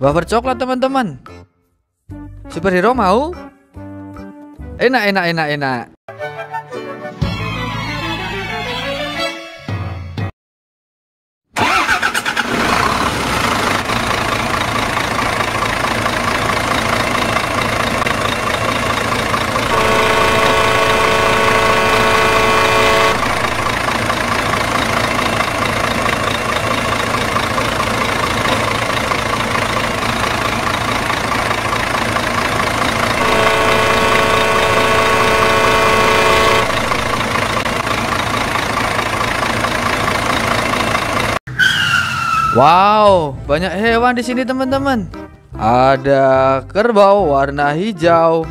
Wafer coklat teman-teman. Superhero mau? Enak enak enak enak. Wow, banyak hewan di sini teman-teman. Ada kerbau warna hijau.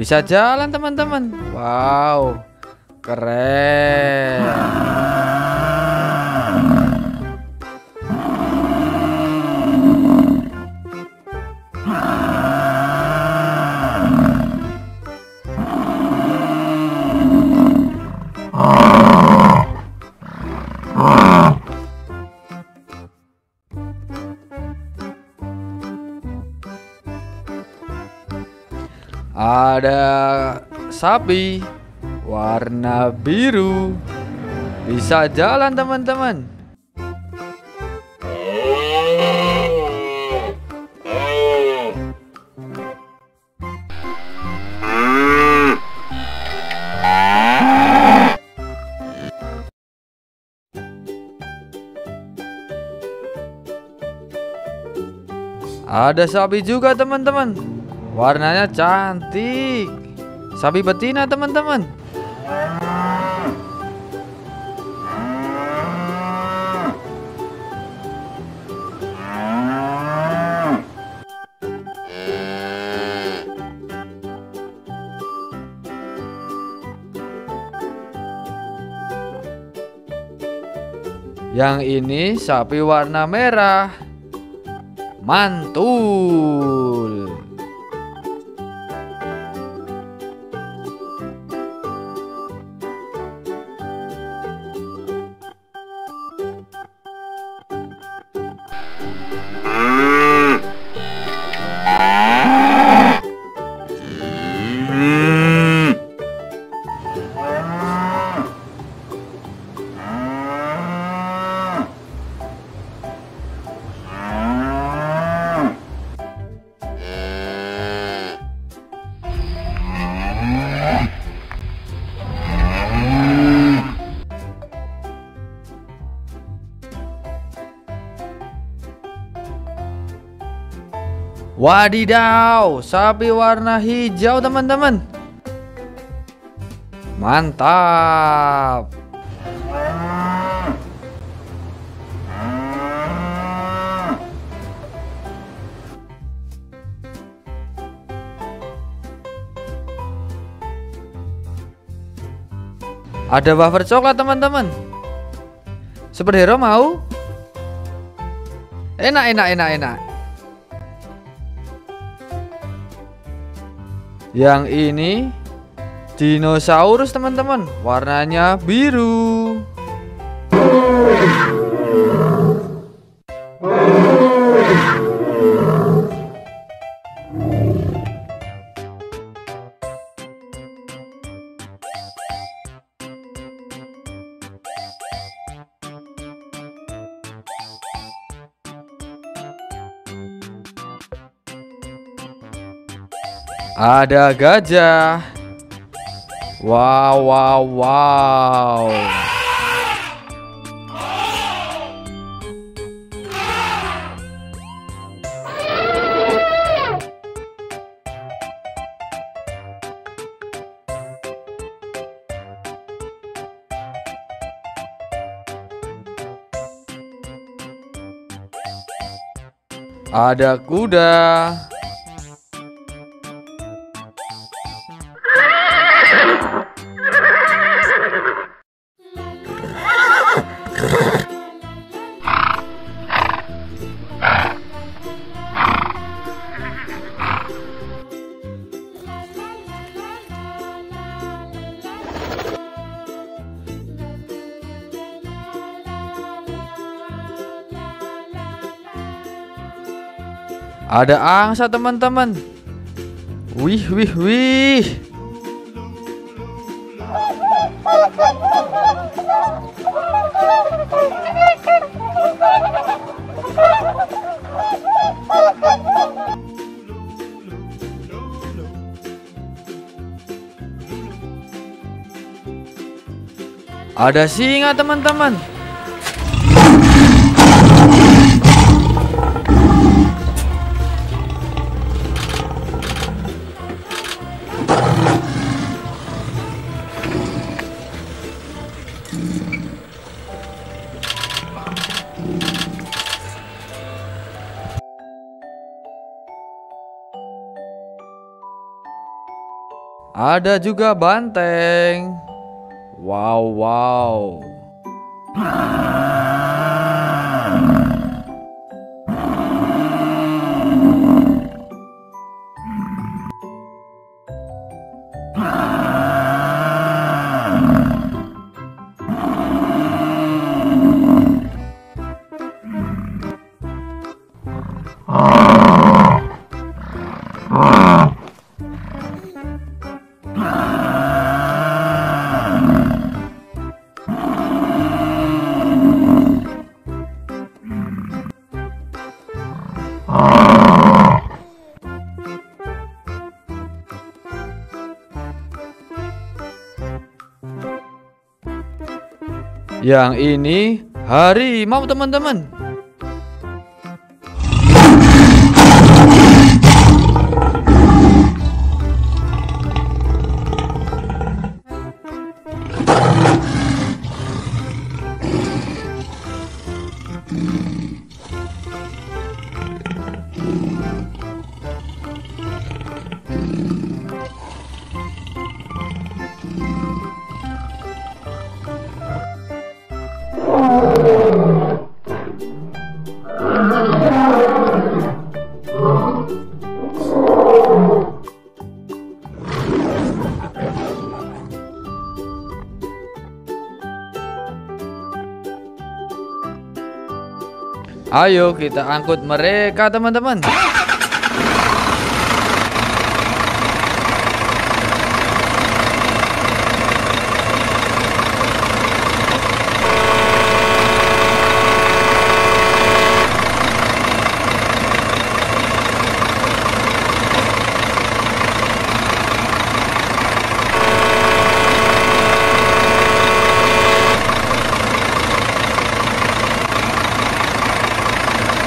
Bisa jalan teman-teman. Wow, keren. Ada sapi warna biru. Bisa jalan teman-teman. Ada sapi juga teman-teman. Warnanya cantik. Sapi betina teman-teman. Yang ini sapi warna merah. Mantul. Wadidaw, sapi warna hijau teman-teman. Mantap. Ada wafer coklat teman-teman. Superhero mau? Enak, enak, enak, enak. Yang ini dinosaurus teman-teman, warnanya biru. Ada gajah. Wow, wow, wow. Ada kuda. Ada angsa teman-teman. Wih, wih, wih. Ada singa teman-teman. Ada juga banteng. Wow, wow. Yang ini harimau teman-teman. Ayo kita angkut mereka teman-teman